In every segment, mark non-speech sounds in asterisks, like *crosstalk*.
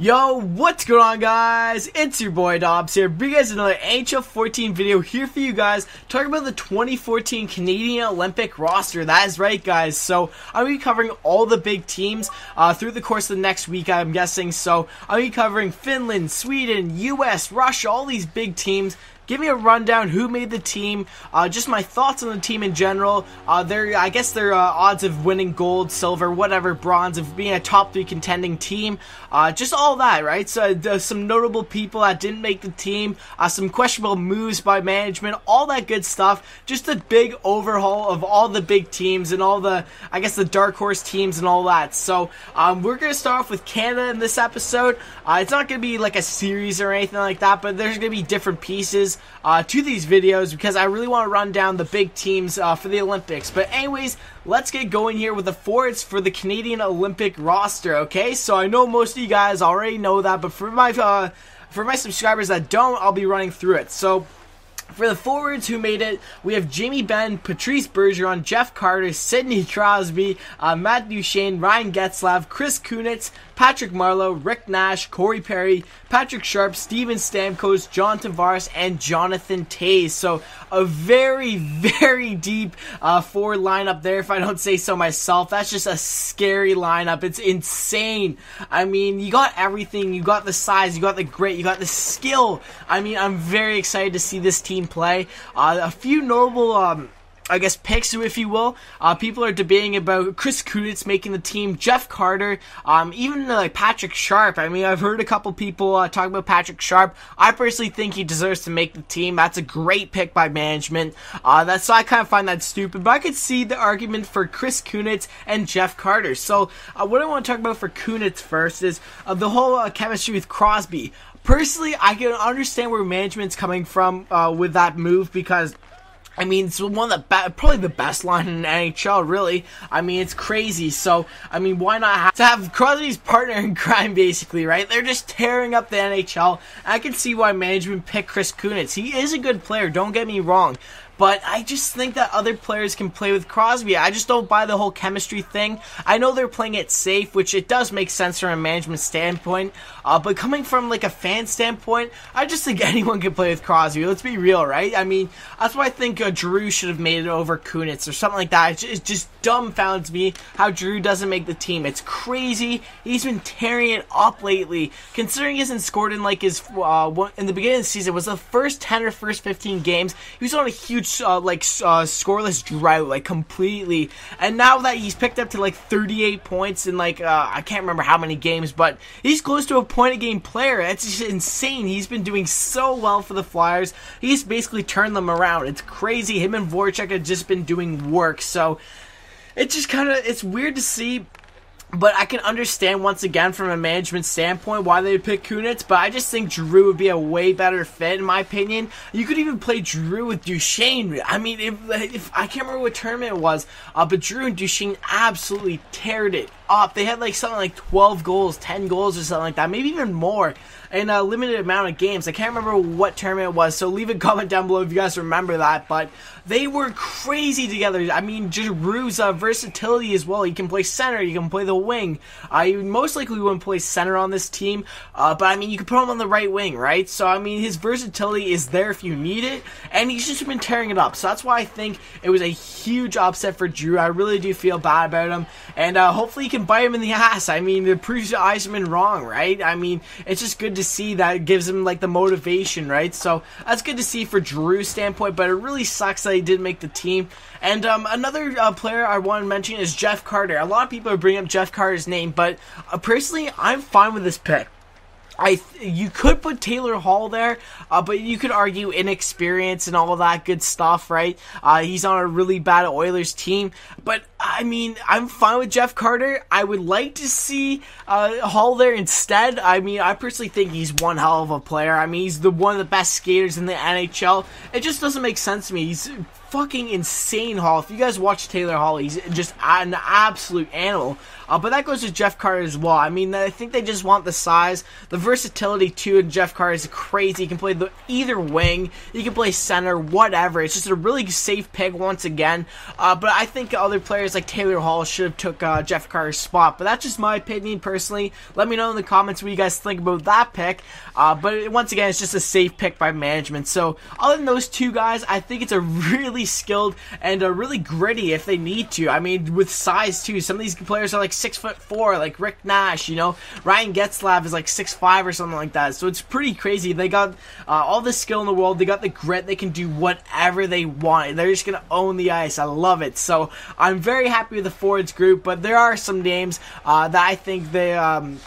Yo, what's going on guys? It's your boy Dobz here, bringing you guys another NHL 14 video here for you guys, talking about the 2014 Canadian Olympic roster. That is right guys, so I'm going to be covering all the big teams uh, through the course of the next week I'm guessing, so I'm going to be covering Finland, Sweden, US, Russia, all these big teams, give me a rundown who made the team, uh, just my thoughts on the team in general. Uh, their, I guess their uh, odds of winning gold, silver, whatever, bronze, of being a top three contending team, uh, just all that, right? So uh, some notable people that didn't make the team, uh, some questionable moves by management, all that good stuff. Just a big overhaul of all the big teams and all the, I guess, the dark horse teams and all that. So um, we're gonna start off with Canada in this episode. it's not gonna be like a series or anything like that, but there's gonna be different pieces uh, to these videos because I really want to run down the big teams uh, for the Olympics. But anyways, let's get going here with the forwards for the Canadian Olympic roster. Okay, so I know most of you guys already know that, but for my uh, for my subscribers that don't, I'll be running through it. So. For the forwards who made it, we have Jamie Benn, Patrice Bergeron, Jeff Carter, Sidney Crosby, uh, Matt Duchene, Ryan Getzlaf, Chris Kunitz, Patrick Marleau, Rick Nash, Corey Perry, Patrick Sharp, Steven Stamkos, John Tavares, and Jonathan Toews. So a very, *laughs* very deep uh, forward lineup there, if I don't say so myself. That's just a scary lineup. It's insane. I mean, you got everything. You got the size, you got the grit, you got the skill. I mean, I'm very excited to see this team play. Uh, a few notable um, I guess, picks, if you will. Uh, people are debating about Chris Kunitz making the team, Jeff Carter, um, even uh, like Patrick Sharp. I mean, I've heard a couple people uh, talk about Patrick Sharp. I personally think he deserves to make the team. That's a great pick by management. Uh, that's so I kind of find that stupid, but I could see the argument for Chris Kunitz and Jeff Carter. So, uh, what I want to talk about for Kunitz first is uh, the whole chemistry with Crosby. Personally, I can understand where management's coming from with that move because I mean, it's one of the be- probably the best line in NHL. Really, I mean, it's crazy. So, I mean, why not have to have Crosby's partner in crime, basically, right? They're just tearing up the NHL. I can see why management picked Chris Kunitz. He is a good player. Don't get me wrong, but I just think that other players can play with Crosby. I just don't buy the whole chemistry thing. I know they're playing it safe, which it does make sense from a management standpoint. Uh, but coming from like a fan standpoint, I just think *laughs* anyone can play with Crosby. Let's be real, right? I mean, that's why I think uh, Giroux should have made it over Kunitz or something like that. It just, it just dumbfounds me how Giroux doesn't make the team. It's crazy. He's been tearing it up lately. Considering he hasn't scored in like his uh, in the beginning of the season was the first ten or first fifteen games. He was on a huge uh, like uh, scoreless drought, like completely. And now that he's picked up to like 38 points in like uh, I can't remember how many games, but he's close to a point a game player. That's just insane. He's been doing so well for the Flyers. He's basically turned them around. It's crazy. Him and Voracek have just been doing work. So it's just kind of it's weird to see but I can understand once again from a management standpoint why they would pick Kunitz, but I just think Giroux would be a way better fit in my opinion. You could even play Giroux with Duchene. I mean, if, if I can't remember what tournament it was, uh, but Giroux and Duchene absolutely teared it up. They had like something like 12 goals, 10 goals or something like that, maybe even more in a limited amount of games. I can't remember what tournament it was, so leave a *laughs* comment down below if you guys remember that, but they were crazy together. I mean, Giroux's uh, versatility as well. He can play center, you can play the wing. I uh, most likely wouldn't play center on this team, uh, but I mean, you can put him on the right wing, right? So, I mean, his versatility is there if you need it, and he's just been tearing it up. So, that's why I think it was a huge upset for Giroux. I really do feel bad about him, and uh, hopefully he can bite him in the *laughs* ass. I mean, it proves Yzerman wrong, right? I mean, it's just good to see that gives him, like, the motivation, right? So, that's good to see for Giroux's standpoint, but it really sucks that he didn't make the team. And um, another uh, player I want to mention is Jeff Carter. A lot of people are bringing up Jeff Carter's name, but uh, personally, I'm fine with this pick. I th- you could put Taylor Hall there, uh, but you could argue inexperience and all that good stuff, right? Uh, he's on a really bad Oilers team, but I mean, I'm fine with Jeff Carter. I would like to see uh, Hall there instead. I mean, I personally think he's one hell of a player. I mean, he's the one of the best skaters in the NHL. It just doesn't make sense to me. He's fucking insane Hall. If you guys watch Taylor Hall, he's just an absolute animal. Uh, but that goes to Jeff Carter as well. I mean, I think they just want the size, the versatility too. And Jeff Carter is crazy. He can play the either wing, he can play center, whatever. It's just a really safe pick once again. Uh, but I think other players like Taylor Hall should have took uh, Jeff Carter's spot, but that's just my opinion personally. Let me know in the comments what you guys think about that pick. Uh, but once again, it's just a safe pick by management. So other than those two guys, I think it's a really skilled and a really gritty if they need to. I mean, with size too. Some of these players are like six foot four, like Rick Nash. You know, Ryan Getzlaf is like six five or something like that. So it's pretty crazy. They got uh, all the skill in the world. They got the grit. They can do whatever they want. They're just gonna own the ice. I love it. So I'm very happy with the forwards group. But there are some names uh, that I think they. Um,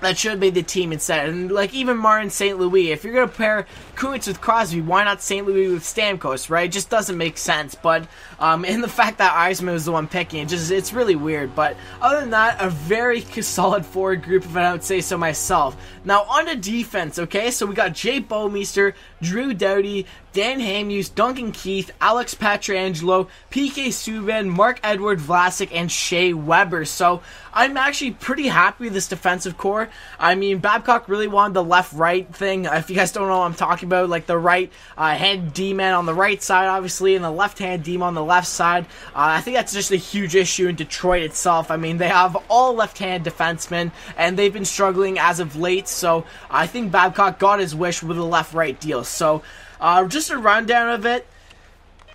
that should be the team instead. And like even Martin St. Louis, if you're gonna pair Kunitz with Crosby, why not St. Louis with Stamkos, right? It just doesn't make sense. But um, in the fact that Yzerman was the one picking, it just it's really weird. But other than that, a very *laughs* solid forward group, if I would say so myself. Now on to defense, okay? So we got Jay Bouwmeester, Drew Doughty, Dan Hamhuis, Duncan Keith, Alex Pietrangelo, PK Subban, Marc-Edouard Vlasic, and Shea Weber. So I'm actually pretty happy with this defensive core. I mean, Babcock really wanted the left-right thing. If you guys don't know what I'm talking about, like the right uh, hand D-man on the right side, obviously, and the left-hand D-man on the left side. Uh, I think that's just a huge issue in Detroit itself. I mean, they have all left-hand defensemen, and they've been struggling as of late. So I think Babcock got his wish with a left-right deal. So uh, just a rundown of it.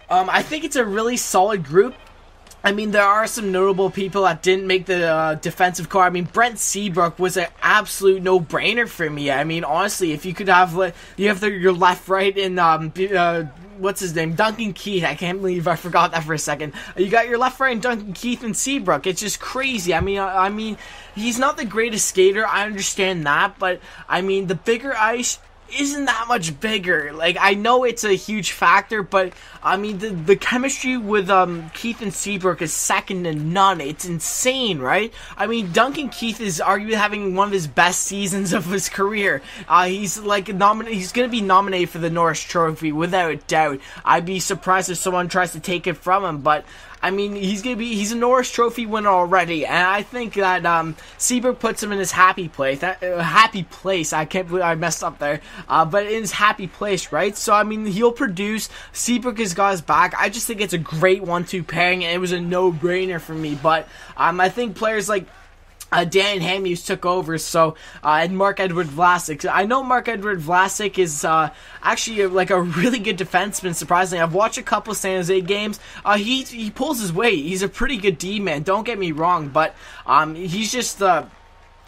Um, I think it's a really solid group. I mean, there are some notable people that didn't make the uh, defensive core. I mean, Brent Seabrook was an absolute no-brainer for me. I mean, honestly, if you could have you have the, your left, right, and um, uh, what's his name, Duncan Keith. I can't believe I forgot that for a second. You got your left, right, and Duncan Keith and Seabrook. It's just crazy. I mean, I, I mean, he's not the greatest skater. I understand that, but I mean, the bigger ice isn't that much bigger. Like I know it's a huge factor, but I mean the the chemistry with um Keith and Seabrook is second to none. It's insane, right? I mean Duncan Keith is arguably having one of his best seasons of his career. Uh, he's like nominated. He's gonna be nominated for the Norris Trophy without a doubt. I'd be surprised if someone tries to take it from him, but I mean, he's gonna be he's a Norris Trophy winner already, and I think that um, Seabrook puts him in his happy place. That uh, happy place. I can't believe I messed up there, uh, but in his happy place, right? So I mean, he'll produce. Seabrook has got his back. I just think it's a great one-two pairing, and it was a no-brainer for me. But um, I think players like uh, Dan Hamhuis took over, so uh, and Marc-Edouard Vlasic. I know Marc-Edouard Vlasic is uh, actually a, like a really good defenseman. Surprisingly, I've watched a couple San Jose games. Uh, he he pulls his weight. He's a pretty good D man. Don't get me wrong, but um, he's just uh,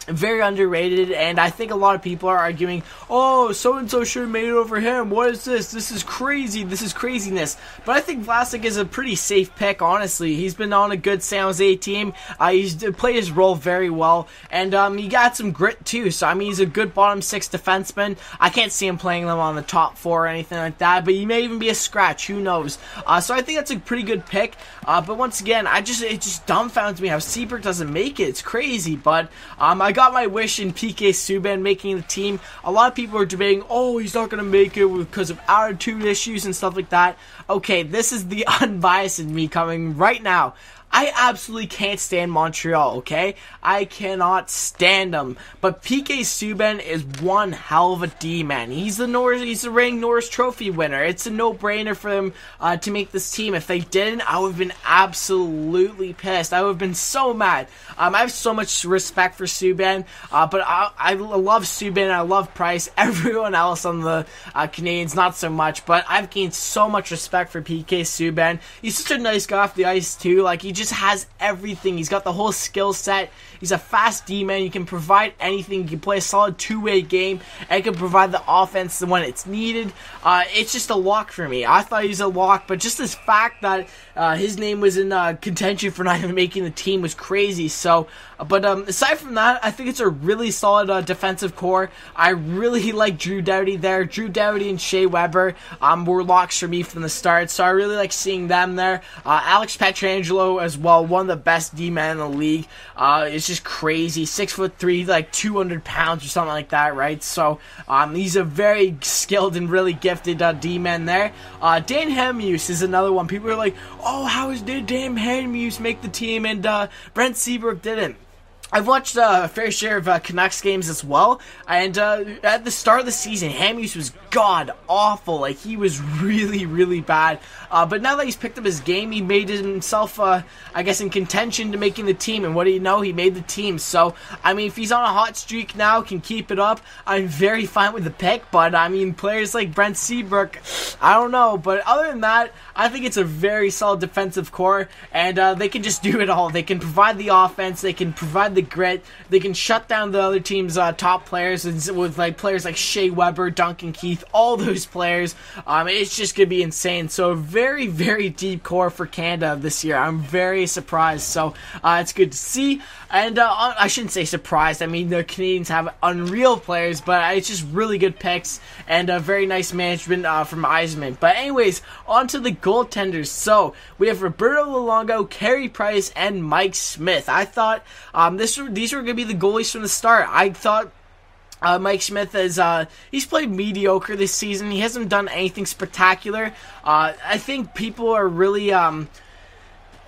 very underrated, and I think a lot of people are arguing, oh, so and so should have made it over him. What is this? This is crazy. This is craziness. But I think Vlasic is a pretty safe pick, honestly. He's been on a good San Jose team. Uh, he's played his role very well, and um, he got some grit too. So I mean, he's a good bottom six defenseman. I can't see him playing them on the top four or anything like that, but he may even be a scratch. Who knows? Uh, so I think that's a pretty good pick. Uh, but once again, I just it just dumbfounds me how Seabrook doesn't make it. It's crazy, but um, I got my wish in PK Subban making the team. A lot of people are debating, oh, he's not going to make it because of attitude issues and stuff like that. Okay, this is the *laughs* unbiased in me coming right now. I absolutely can't stand Montreal, okay? I cannot stand them. But PK Subban is one hell of a D-man. He's the Norris, he's the reigning Norris Trophy winner. It's a no-brainer for him uh, to make this team. If they didn't, I would have been absolutely pissed. I would have been so mad. Um, I have so much respect for Subban, uh, but I, I love Subban. I love Price. *laughs* Everyone else on the uh, Canadiens, not so much. But I've gained so much respect for PK Subban. He's such a nice guy off the ice too. Like he just just has everything. He's got the whole skill set. He's a fast D man. He can provide anything. He can play a solid two way game and can provide the offense when it's needed. Uh, it's just a lock for me. I thought he was a lock, but just this fact that uh, his name was in uh, contention for *laughs* not even making the team was crazy. So, but um, aside from that, I think it's a really solid uh, defensive core. I really *laughs* like Drew Doughty there. Drew Doughty and Shea Weber um, were locks for me from the start, so I really like seeing them there. Uh, Alex Pietrangelo as well, one of the best D men in the league. Uh, it's just crazy, six foot three, like 200 pounds or something like that, right? So um, he's a very skilled and really gifted uh, D man there. Uh, Dan Hamhuis is another one. People are like, oh, how is did Dan Hamhuis make the team and uh, Brent Seabrook didn't? I've watched uh, a fair share of uh, Canucks games as well, and uh, at the start of the season, Hamhuis was god awful. Like he was really, really bad. Uh, but now that he's picked up his game, he made himself, uh, I guess, in contention to making the team. And what do you know? He made the team. So I mean, if he's on a hot streak now, can keep it up, I'm very fine with the pick. But I mean, players like Brent Seabrook, I don't know. But other than that, I think it's a very solid defensive core, and uh, they can just do it all. They can provide the offense. They can provide the grit. They can shut down the other team's uh, top players with like players like Shea Weber, Duncan Keith, all those players. Um, it's just gonna be insane. So very very deep core for Canada this year. I'm very surprised. So uh, it's good to see. And uh, I shouldn't say surprised. I mean the Canadians have unreal players, but it's just really good picks and a very nice management uh, from Yzerman. But anyways, on to the goaltenders. So we have Roberto Luongo, Carey Price, and Mike Smith. I thought um, this these were going to be the goalies from the start. I thought uh, Mike Smith is uh, he's played mediocre this season. He hasn't done anything spectacular. Uh, I think people are really. Um,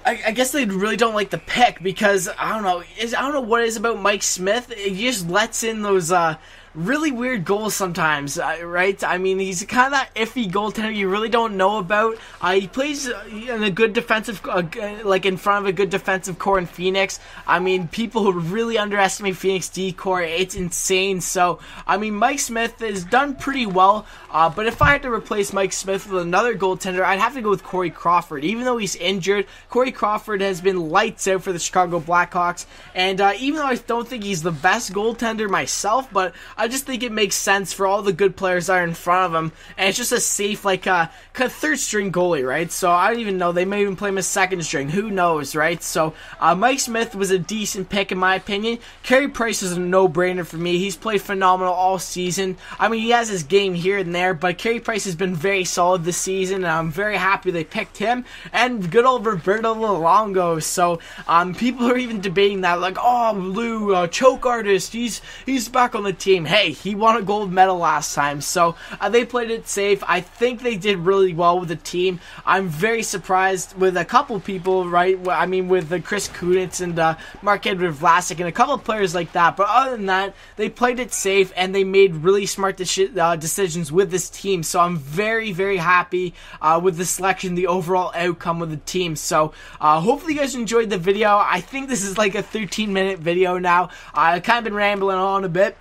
I, I, guess they really don't like the pick because I don't know. I don't know what it is about Mike Smith. He just lets in those uh, really weird goals sometimes, uh, right? I mean, he's kind of that iffy goaltender you really don't know about. Uh, he plays uh, in a good defensive, uh, like in front of a good defensive core in Phoenix. I mean, people who really underestimate Phoenix D core, it's insane. So, I mean, Mike Smith has done pretty well. Uh, but if I had to replace Mike Smith with another goaltender, I'd have to go with Corey Crawford. Even though he's injured, Corey Crawford has been lights out for the Chicago Blackhawks. And uh, even though I don't think he's the best goaltender myself, but I I just think it makes sense for all the good players that are in front of him, and it's just a safe, like, uh, third string goalie, right? So I don't even know. They may even play him as second string. Who knows, right? So uh, Mike Smith was a decent pick in my opinion. Carey Price is a no-brainer for me. He's played phenomenal all season. I mean, he has his game here and there, but Carey Price has been very solid this season, and I'm very happy they picked him. And good old Roberto Luongo. So um, people are even debating that, like, oh, Lou, uh, choke artist, he's he's back on the team. Hey, hey, he won a gold medal last time, so uh, they played it safe. I think they did really well with the team. I'm very surprised with a couple people, right? I mean, with uh, Chris Kunitz and uh, Marc-Edouard Vlasic and a couple players like that. But other than that, they played it safe and they made really smart de- uh, decisions with this team. So I'm very, very happy uh, with the selection, the overall outcome of the team. So uh, hopefully you guys enjoyed the video. I think this is like a 13 minute video now. I've kind of been rambling on a bit.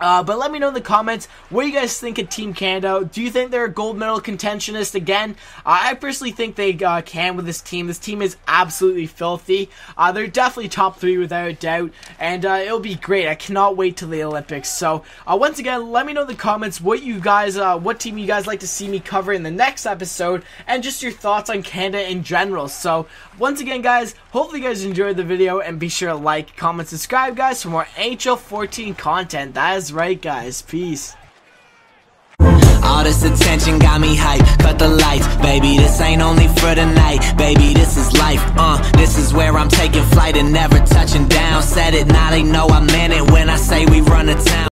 Uh, but let me know in the comments what you guys think of Team Canada. Do you think they're a gold medal contentionist again? Uh, I personally think they uh, can with this team. This team is absolutely filthy. Uh, they're definitely top three without a doubt, and uh, it'll be great. I cannot wait till the Olympics. So uh, once again, let me know in the comments what you guys, what team you guys like to see me cover in the next episode, and just your thoughts on Canada in general. So once again, guys, hopefully you guys enjoyed the video, and be sure to like, comment, subscribe, guys, for more NHL 14 content. That is that's right, guys. Peace. All this attention got me hype, cut the lights. Baby, this ain't only for the night. Baby, this is life, uh This is where I'm taking flight and never touching down. Said it, now they know I meant it When I say we run the town